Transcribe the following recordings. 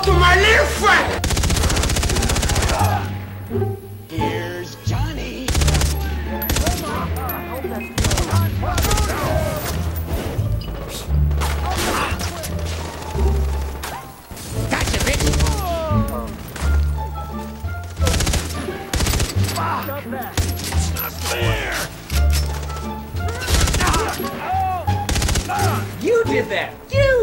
talk to my little friend. Here's Johnny. Gotcha, bitch. Fuck. It's not fair. You did that. You.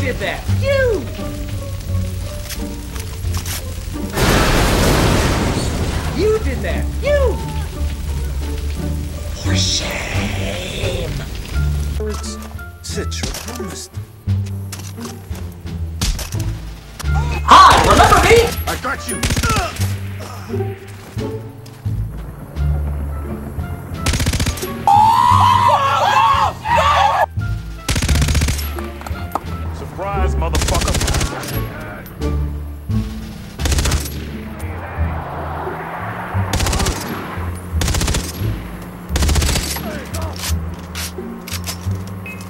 did that? You! You did that! You! For shame! It's such a. Hi! Remember me? I got you!